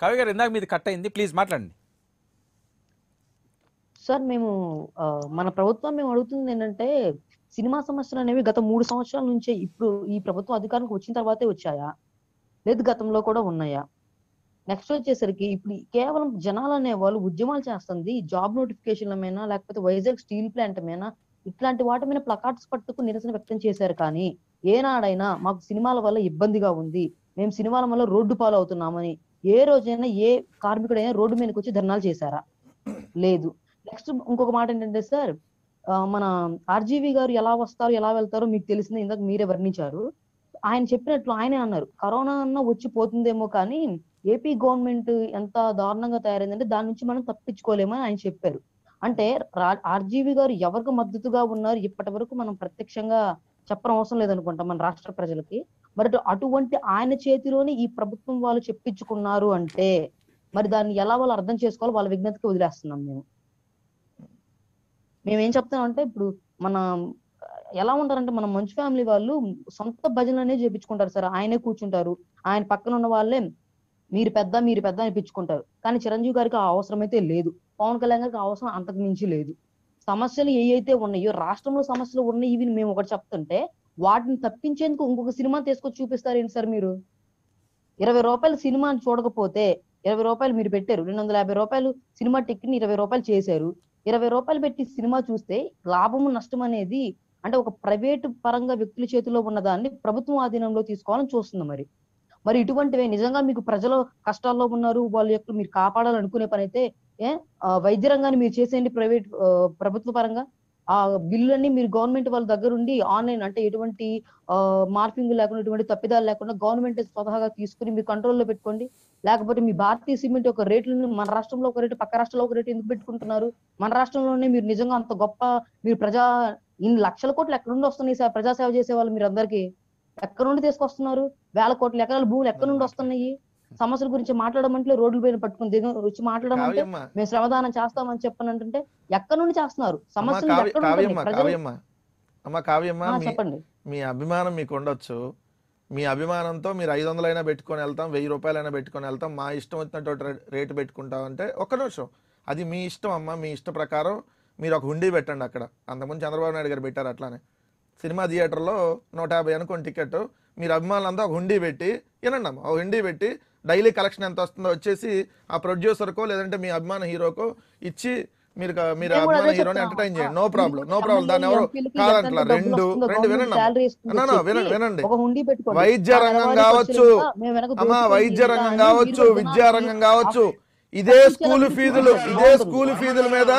కవి గారు ఇందాక మీది కట్ అయింది. ప్లీజ్ మాట్లాడండి. సార్ మేము మన ప్రభుత్వం మేము అడుగుతుంది ఏంటంటే సినిమా సమస్యలు అనేవి గత మూడు సంవత్సరాల నుంచే ఇప్పుడు ఈ ప్రభుత్వం అధికారానికి వచ్చిన తర్వాతే వచ్చాయా? లేదు గతంలో కూడా ఉన్నాయా? నెక్స్ట్ వచ్చేసరికి ఇప్పుడు కేవలం జనాలు అనే వాళ్ళు ఉద్యమాలు చేస్తుంది జాబ్ నోటిఫికేషన్ల మీద లేకపోతే వైజాగ్ స్టీల్ ప్లాంట్ మీద ఇట్లాంటి వాటి మీద ప్లకార్డ్స్ పట్టుకు నిరసన వ్యక్తం చేశారు కానీ ఏనాడైనా మాకు సినిమాల వల్ల ఇబ్బందిగా ఉంది. మేము సినిమాల వల్ల రోడ్డు పాలు అవుతున్నామని ఏ రోజైనా ఏ కార్మికుడైనా రోడ్డు మీదకి వచ్చి ధర్నాలు చేశారా? లేదు. నెక్స్ట్ ఇంకొక మాట ఏంటంటే సార్ ఆ, మన ఆర్జీవి గారు ఎలా వస్తారు ఎలా వెళ్తారో మీకు తెలిసింది ఇందాక మీరే వర్ణించారు. ఆయన చెప్పినట్లు ఆయనే అన్నారు. కరోనా అన్న వచ్చి పోతుందేమో కానీ ఏపీ గవర్నమెంట్ ఎంత దారుణంగా తయారైందంటే దాని నుంచి మనం తప్పించుకోలేమని ఆయన చెప్పారు. అంటే ఆర్జీవి గారు ఎవరికి మద్దతుగా ఉన్నారు? ఇప్పటి వరకు మనం ప్రత్యక్షంగా చెప్పడం అవసరం లేదనుకుంటాం మన రాష్ట్ర ప్రజలకి. మరి అటువంటి ఆయన చేతిలోనే ఈ ప్రభుత్వం వాళ్ళు చెప్పించుకున్నారు అంటే మరి దాన్ని ఎలా వాళ్ళు అర్థం చేసుకోవాలో వాళ్ళ విజ్ఞతకి వదిలేస్తున్నాం మేము. మేము ఏం చెప్తామంటే ఇప్పుడు మన ఎలా ఉంటారంటే మన మంచి ఫ్యామిలీ వాళ్ళు సొంత భజనలనే చేపించుకుంటారు సార్. ఆయనే కూర్చుంటారు. ఆయన పక్కన ఉన్న వాళ్ళే మీరు పెద్ద మీరు పెద్ద అనిపించుకుంటారు కానీ చిరంజీవి గారికి ఆ అవసరం అయితే లేదు. పవన్ కళ్యాణ్ గారికి అవసరం అంతకు మించి లేదు. సమస్యలు ఏ అయితే ఉన్నాయో రాష్ట్రంలో సమస్యలు ఉన్నాయి ఇవి మేము ఒకటి చెప్తుంటే వాటిని తప్పించేందుకు ఇంకొక సినిమా తీసుకొచ్చి చూపిస్తారు ఏంటి సార్ మీరు? ఇరవై రూపాయల సినిమాని చూడకపోతే ఇరవై రూపాయలు మీరు పెట్టారు. రెండు వందల యాభై రూపాయలు సినిమా టికెట్ ఇరవై రూపాయలు చేశారు. ఇరవై రూపాయలు పెట్టి సినిమా చూస్తే లాభము నష్టం అనేది అంటే ఒక ప్రైవేట్ పరంగా వ్యక్తుల చేతిలో ఉన్న దాన్ని ప్రభుత్వం ఆధీనంలో తీసుకోవాలని చూస్తుంది మరి. మరి ఇటువంటివి నిజంగా మీకు ప్రజలు కష్టాల్లో ఉన్నారు వాళ్ళ యొక్క మీరు కాపాడాలనుకునే పని అయితే ఏ వైద్య రంగాన్ని మీరు చేసేయండి ప్రైవేట్ ప్రభుత్వ పరంగా. ఆ బిల్లులన్నీ మీరు గవర్నమెంట్ వాళ్ళ దగ్గర ఉండి ఆన్లైన్ అంటే ఎటువంటి మార్పింగ్ లేకుండా ఎటువంటి తప్పిదాలు లేకుండా గవర్నమెంట్ స్వతహాగా తీసుకుని మీరు కంట్రోల్లో పెట్టుకోండి. లేకపోతే మీ భారతీయ సిమెంట్ ఒక రేట్లను మన రాష్ట్రంలో ఒక రేటు పక్క రాష్ట్రంలో ఒక రేటు ఎందుకు పెట్టుకుంటున్నారు? మన రాష్ట్రంలోనే మీరు నిజంగా అంత గొప్ప మీరు ప్రజా ఇన్ని లక్షల కోట్లు ఎక్కడ నుండి వస్తున్నాయి సార్ ప్రజాసేవ చేసే వాళ్ళు మీరు అందరికీ? ఎక్కడ నుండి తీసుకొస్తున్నారు? వేల కోట్ల ఎకరాల భూములు ఎక్కడ నుండి వస్తున్నాయి? సమస్యల గురించి మాట్లాడమంటే రోడ్ల పైన పట్టుకుని దిగ వచ్చి మాట్లాడమంటే మేము శ్రమదానం చేస్తామని చెప్పనంటుంటే ఎక్కడి నుండి చేస్తున్నారు? సమస్యలు అమ్మ కావ్యమ్మ చెప్పండి. మీ అభిమానం మీకు ఉండొచ్చు. మీ అభిమానంతో మీరు ఐదు వందలైనా పెట్టుకొని వెళ్తాం వెయ్యి రూపాయలైనా పెట్టుకొని వెళ్తాం. మా ఇష్టం వచ్చినటువంటి రేటు పెట్టుకుంటాం అంటే ఒక్క నిమిషం. అది మీ ఇష్టం అమ్మ మీ ఇష్ట ప్రకారం మీరు ఒక హుండీ పెట్టండి అక్కడ. అంతకుముందు చంద్రబాబు నాయుడు గారు పెట్టారు అట్లానే. సినిమా థియేటర్లో నూట యాభై అనుకోండి టికెట్ మీరు అభిమానులంతా ఒక హుండీ పెట్టి వినండి అమ్మ ఒక హుండీ పెట్టి డైలీ కలెక్షన్ ఎంత వస్తుందో వచ్చేసి ఆ ప్రొడ్యూసర్కో లేదంటే మీ అభిమాన హీరోకో ఇచ్చి మీరు మీరు అభిమాన హీరోని. ఎంటర్టైన్ చేయండి. నో ప్రాబ్లం నో ప్రాబ్లం దాన్ని ఎవరు ఎంత రెండు రెండు వినండి. వినండి వినండి. వైద్య రంగం కావచ్చు అమ్మా వైద్య రంగం కావచ్చు విద్యా రంగం కావచ్చు ఇదే స్కూల్ ఫీజులు ఇదే స్కూల్ ఫీజుల మీద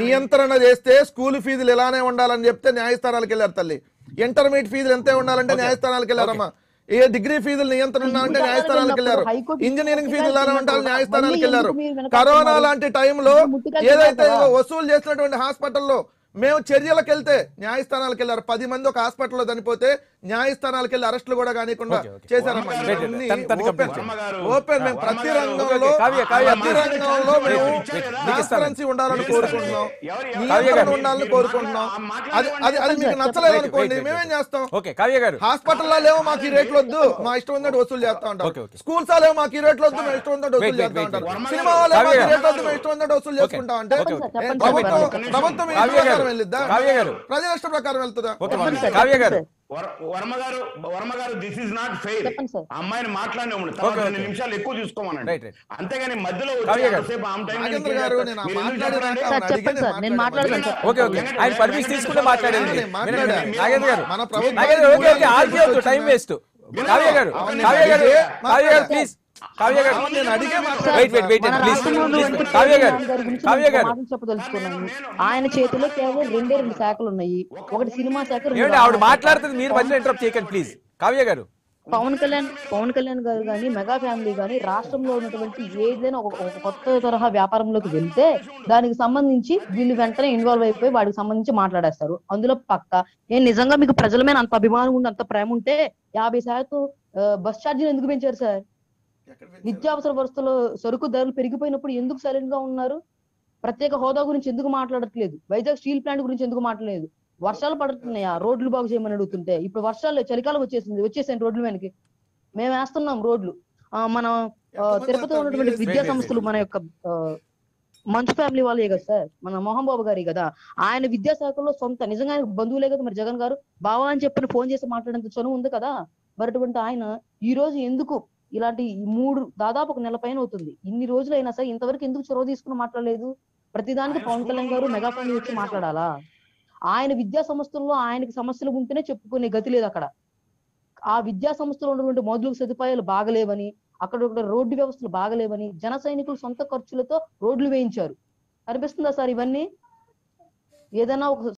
నియంత్రణ చేస్తే స్కూల్ ఫీజులు ఇలానే ఉండాలని చెప్తే న్యాయస్థానాలకు వెళ్ళారు తల్లి. ఇంటర్మీడియట్ ఫీజులు ఎంతే ఉండాలంటే న్యాయస్థానాలకు వెళ్ళారమ్మా. ఏ డిగ్రీ ఫీజులు నియంత్రణ ఉండాలంటే న్యాయస్థానాలకు వెళ్ళారు. ఇంజనీరింగ్ ఫీజులు ఇలానే ఉండాలని న్యాయస్థానాలకు వెళ్ళారు. కరోనా లాంటి టైంలో ఏదైతే వసూలు చేసినటువంటి హాస్పిటల్లో మేము చర్యలకు వెళ్తే న్యాయస్థానాలకు వెళ్ళారు. పది మంది ఒక హాస్పిటల్లో చనిపోతే న్యాయస్థానాలకు వెళ్ళి అరెస్టులు కూడా కానికుండా తను ఓపెన్ మేము ప్రతి రంగంలో ప్రతి మేము. ట్రాన్స్పరెన్సీ ఉండాలని కోరుకుంటున్నాం. నియంత్రణ. ఉండాలని కోరుకుంటున్నాం. అది అది అది మీకు నచ్చలేదు అనుకోండి. మేమేం. చేస్తాం? హాస్పిటల్లో లేవో మాకు ఈ రేట్లు వద్దు. మా ఇష్టం ఉన్నట్టు వసూలు చేస్తా ఉంటాం. స్కూల్స్ లేవో మాకు ఈ రేట్లు వద్దు మేము ఇష్టం ఉన్నట్టు వసూలు చేస్తా ఉంటారు. సినిమా మాకు. రేట్లు వద్దు మేము ఇష్టం ఉన్నట్టు వసూలు. చేసుకుంటాం అంటే ప్రభుత్వం. ప్రభుత్వం. ప్రకారం వెళ్ళిద్దా. ప్రజల ఇష్ట ప్రకారం వెళ్తుందా? కావ్య గారు. వర్మ గారు వర్మ గారు దిస్ ఇస్ నాట్ సార్. అమ్మాయిని మాట్లాడిన తర్వాత రెండు. నిమిషాలు ఎక్కువ చూసుకోమనండి. అంతేగాని మధ్యలో ఆమె టైం ఆయన పర్మిషన్ తీసుకుంటే మాట్లాడేది నేను మాట్లాడా. Nagendra garu okay okay. Argue time waste Kavya garu Kavya garu Kavya గారు ప్లీజ్ కావ్య గారు నేను అడిగే వెయిట్ వెయిట్ వెయిట్ మన ప్లీజ్ రాష్ట్రంలో ఉన్నటువంటి కావ్య గారు కేసీఆర్ గారి గురించి కావ్య నేను గారు. మాటలు చెప్పదలుచుకున్నాను. ఆయన చేతిలో కేవలం రెండే రెండు శాఖలు ఉన్నాయి. ఒకటి సినిమా శాఖ ఆవిడ. మాట్లాడుతుంది మీరు మధ్యలో ఇంటరప్ట్ చేయకండి ప్లీజ్ కావ్య గారు. పవన్ కళ్యాణ్ పవన్ కళ్యాణ్ గారు కానీ మెగా ఫ్యామిలీ కానీ రాష్ట్రంలో ఉన్నటువంటి ఏదైనా ఒక కొత్త తరహా వ్యాపారంలోకి వెళ్తే దానికి సంబంధించి వీళ్ళు వెంటనే ఇన్వాల్వ్ అయిపోయి వాడికి సంబంధించి మాట్లాడేస్తారు. అందులో పక్క నేను నిజంగా మీకు ప్రజల మీద అంత అభిమానం ఉంది అంత ప్రేమ ఉంటే యాభై శాతం బస్ ఛార్జీలు ఎందుకు పెంచారు సార్? నిత్యావసర వస్తువులు సరుకు ధరలు పెరిగిపోయినప్పుడు ఎందుకు సైలెంట్గా ఉన్నారు? ప్రత్యేక హోదా గురించి ఎందుకు మాట్లాడట్లేదు? వైజాగ్ స్టీల్ ప్లాంట్ గురించి ఎందుకు మాట్లాడలేదు? వర్షాలు పడుతున్నాయా? రోడ్లు బాగు చేయమని అడుగుతుంటే ఇప్పుడు వర్షాలు చలికాలం వచ్చేసింది వచ్చేసాయి రోడ్ల మీదకి. మేము వేస్తున్నాం రోడ్లు. ఆ, మన తిరుపతిలో? ఉన్నటువంటి విద్యా. సంస్థలు మన యొక్క మంచు ఫ్యామిలీ వాళ్ళే కదా సార్? మన మోహన్ బాబు గారి కదా? ఆయన విద్యాశాఖలో సొంత నిజంగా ఆయన బంధువులే కదా మరి జగన్ గారు? బావా అని చెప్పని ఫోన్ చేసి మాట్లాడేంత చనువు ఉంది కదా? మరి అటువంటి ఆయన ఈ రోజు ఎందుకు ఇలాంటి ఈ మూడు దాదాపు ఒక నెల పైన అవుతుంది. ఇన్ని రోజులు అయినా సరే ఇంతవరకు ఎందుకు చొరవ తీసుకుని మాట్లాడలేదు? ప్రతిదానికి పవన్ కళ్యాణ్ గారు స్కూల్లో మెగా కూడా ఫ్యామిలీ వచ్చి. మాట్లాడాలా? ఆయన విద్యా సంస్థల్లో ఆయనకి సమస్యలు ఉంటేనే చెప్పుకునే గతి లేదు అక్కడ. ఆ విద్యా సంస్థలో ఉన్నటువంటి మౌలిక సదుపాయాలు బాగలేవని అక్కడ రోడ్డు వ్యవస్థలు బాగలేవని జన సైనికులు సొంత ఖర్చులతో రోడ్లు వేయించారు. కనిపిస్తుందా సార్ ఇవన్నీ? ఏదైనా ఒక